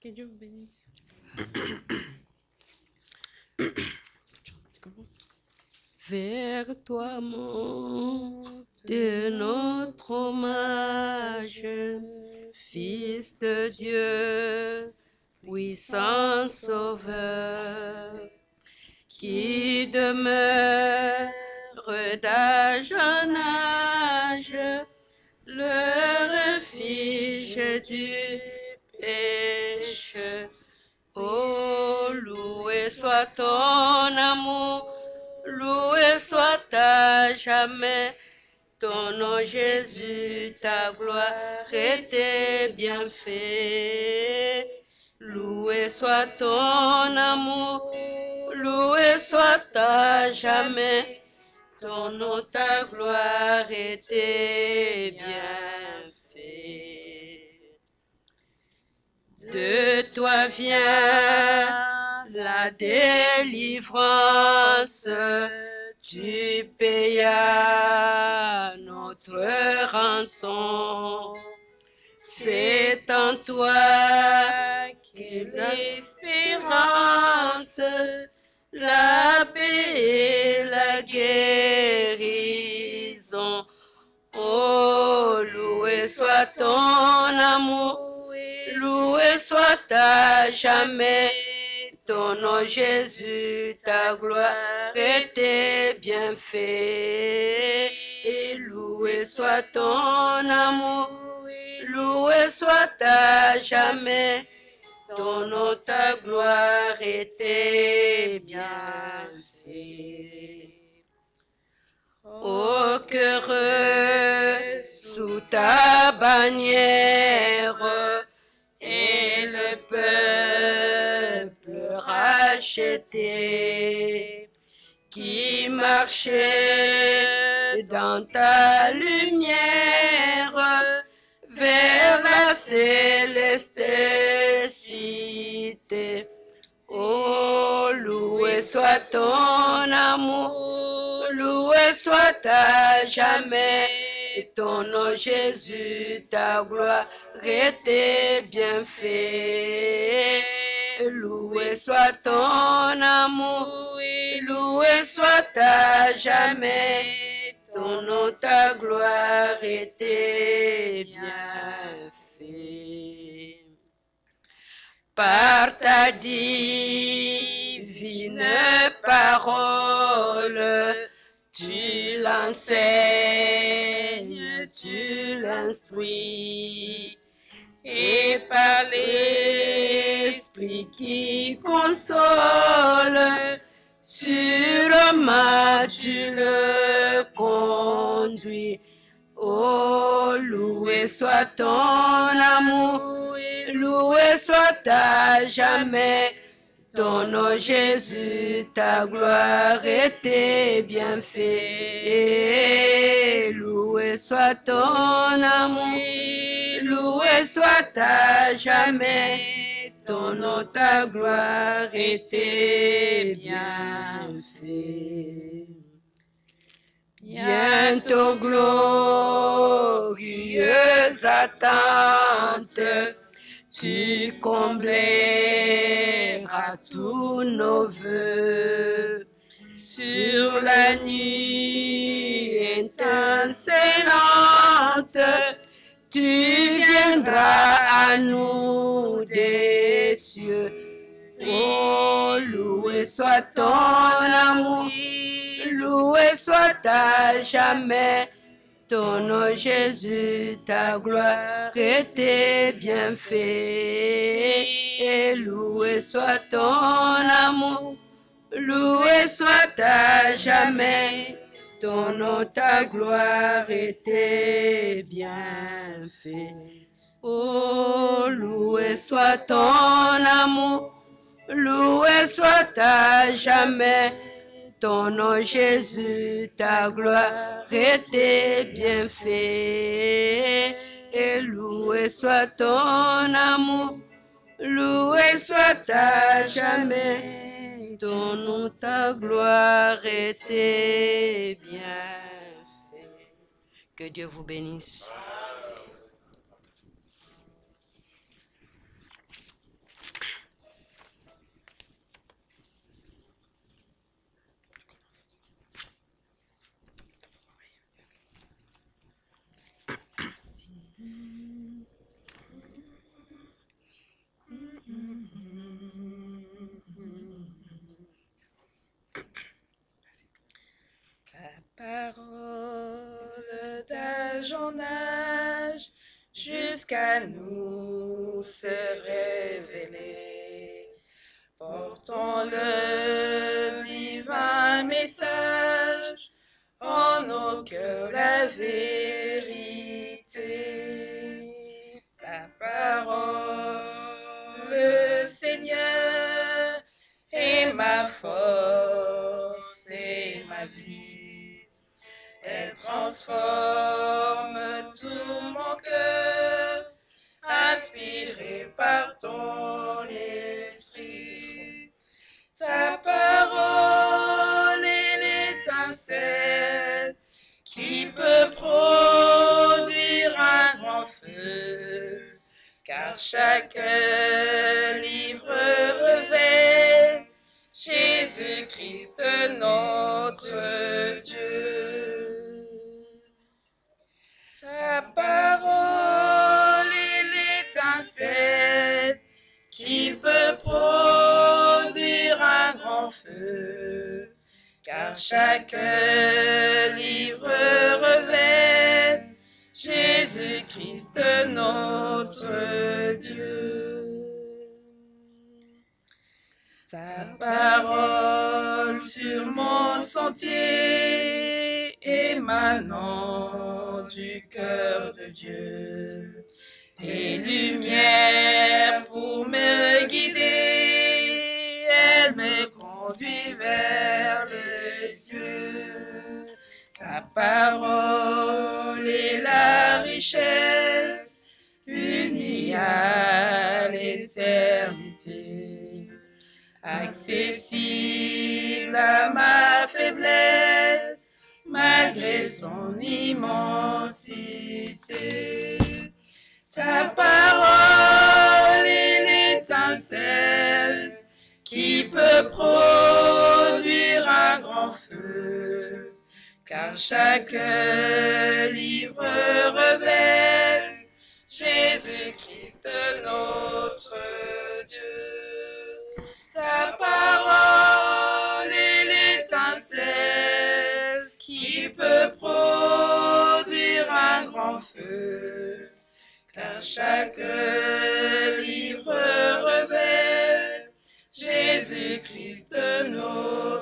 Que Dieu vous bénisse. Vers toi monte notre hommage, Fils de Dieu, puissant Sauveur, qui demeure d'âge en âge, le refuge du péché. Oh, loué soit ton amour, loué soit à jamais ton nom Jésus, ta gloire et tes bienfaits. Loué soit ton amour, loué soit à jamais ton nom, ta gloire et tes bienfaits. De toi vient la délivrance, tu payas notre rançon. C'est en toi qu'est l'espérance, la paix et la guérison. Oh, loué soit ton amour, soit à jamais ton nom Jésus, ta gloire et tes bienfaits. Et loué soit ton amour, loué soit à jamais ton nom, ta gloire et tes bienfaits. Ô cœur sous ta bannière peuple racheté qui marchait dans ta lumière vers la céleste cité. Oh, loué soit ton amour, loué soit à jamais ton nom Jésus, ta gloire et tes bienfaits. Loué soit ton amour, loué soit à jamais ton nom, ta gloire et tes bienfaits. Par ta divine parole, tu l'enseignes, tu l'instruis, et par l'Esprit qui console, sûrement tu le conduis. Oh, loué soit ton amour, loué soit à jamais ton nom Jésus, ta gloire et tes bienfaits. Loué soit ton amour, loué soit à jamais ton nom, ta gloire et tes bienfaits. Bientôt glorieuse attente, tu combleras tous nos voeux sur la nuit étincelante. Tu viendras à nous des cieux. Oh, loué soit ton amour, loué soit à jamais ton nom Jésus, ta gloire et tes bienfaits. Et loué soit ton amour, loué soit à jamais ton nom, ta gloire et tes bienfaits. Oh, loué soit ton amour, loué soit à jamais ton nom Jésus, ta gloire et tes bienfaits. Et loué soit ton amour, loué soit à jamais ton nom, ta gloire et tes bienfaits. Que Dieu vous bénisse. Ta parole d'âge en âge jusqu'à nous se révéler, portant le divin message en nos cœurs la vérité. Ta parole, Seigneur, est ma force transforme tout mon cœur, inspiré par ton esprit. Ta parole est l'étincelle qui peut produire un grand feu, car chaque livre révèle Jésus-Christ notre Dieu. Chaque livre révèle Jésus-Christ notre Dieu. Ta parole sur mon sentier émanant du cœur de Dieu et lumière pour me guider, elle me conduit vers les Ta parole est la richesse unie à l'éternité, accessible à ma faiblesse, malgré son immensité. Ta parole est l'étincelle qui peut car chaque livre révèle Jésus-Christ notre Dieu. Ta parole est l'étincelle qui peut produire un grand feu, car chaque livre révèle Jésus-Christ notre